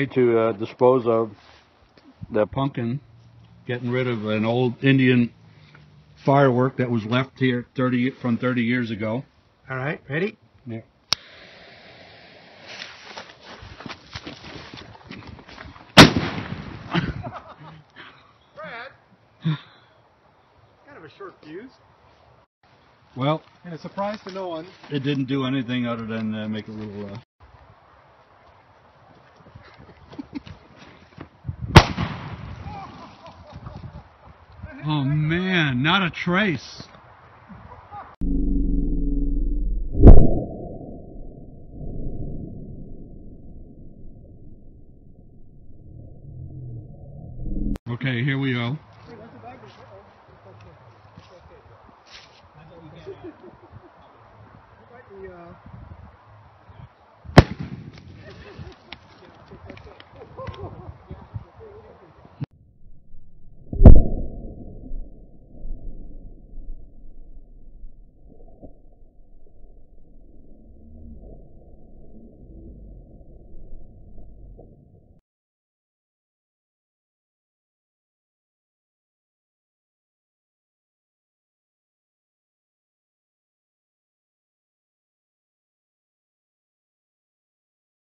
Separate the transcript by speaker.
Speaker 1: to uh, dispose of the pumpkin, getting rid of an old Indian firework that was left here 30 from 30 years ago.
Speaker 2: All right, ready?
Speaker 1: Yeah.
Speaker 2: Brad. kind of a short fuse.
Speaker 1: Well,
Speaker 2: And a surprise to no one.
Speaker 1: it didn't do anything other than uh, make a little. Uh... oh man, not a trace. Okay, here we go.
Speaker 2: Might be, uh,